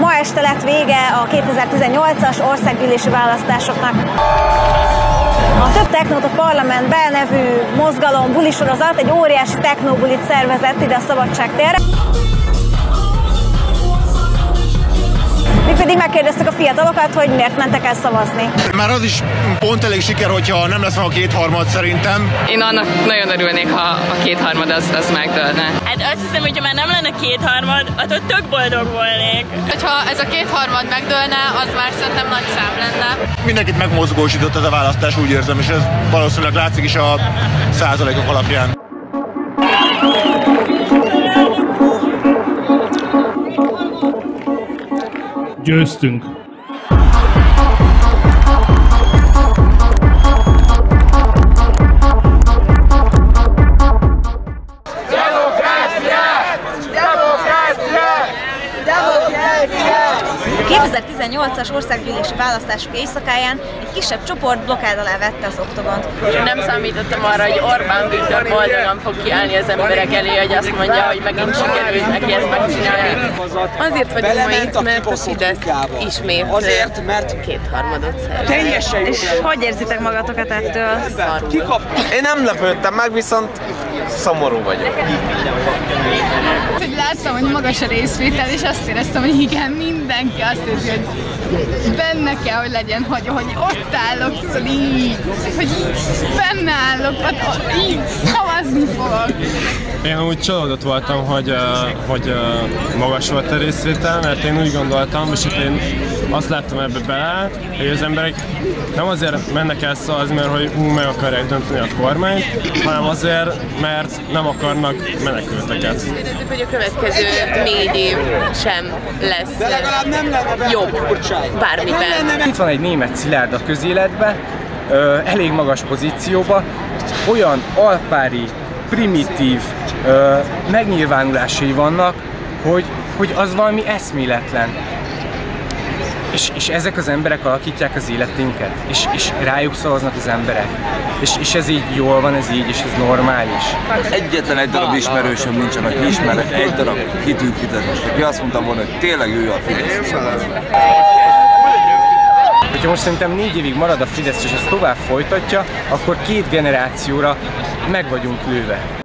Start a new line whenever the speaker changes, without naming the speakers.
Ma este lett vége a 2018-as országgyűlési választásoknak. A Több Technót a Parlamentben nevű mozgalom bulisorozat egy óriási technobulit szervezett ide a Szabadság térre. Mi pedig megkérdeztük a fiatalokat, hogy miért mentek el szavazni.
Már az is pont elég siker, hogyha nem lesz meg a kétharmad szerintem.
Én annak nagyon örülnék, ha a kétharmad az, az megdőlne.
Hát azt hiszem, hogyha már nem lenne kétharmad, attól tök boldog volnék.
Hogyha ez a kétharmad megdőlne, az már szerintem nagy szám lenne.
Mindenkit megmozgósított ez a választás, úgy érzem, és ez valószínűleg látszik is a százalékok alapján.
Győztünk.
2018-as országgyűlési választások éjszakáján egy kisebb csoport blokkád alá vette az oktogont.
Nem számítottam arra, hogy Orbán Viktor boldogan fog kiállni az emberek elé, hogy azt mondja, hogy megint sikerült neki ezt megcsinálni.
Azért vagyunk ma itt, mert a Fidesz ismét
Azért, mert
kétharmadot szerzett.
teljesen
És hogy érzitek magatokat ettől?
Én nem lepődtem meg, viszont szomorú vagyok.
Hogy láttam, hogy magas a részvétel, és azt éreztem, hogy igen, mindenki azt érzi, hogy benne kell, hogy legyen, hogy, hogy ott állok, tudod, így, hogy benne állok, ott, így szavazni fogok.
Én úgy csalódott voltam, hogy, hogy magas volt a részvétel, mert én úgy gondoltam, és itt én azt láttam ebbe bele, hogy az emberek nem azért mennek el szavazni, mert hogy hú, meg akarják dönteni a kormányt, hanem azért, mert nem akarnak menekülteket.
Kérdezzük, hogy a következő négy év sem lesz jobb bármiben.
Itt van egy német Szilárd a közéletbe, elég magas pozícióba, olyan alpári, primitív ö, megnyilvánulásai vannak, hogy, hogy az valami eszméletlen. És, és ezek az emberek alakítják az életünket, és, és rájuk szavaznak az emberek. És, és ez így jól van, ez így, és ez normális.
Egyetlen egy darab ismerősöm nincsen, aki ismerek egy darab hitű Fidesz, aki azt mondta volna, hogy tényleg ő a Fidesz.
Most szerintem négy évig marad a Fidesz, és ezt tovább folytatja, akkor két generációra meg vagyunk lőve.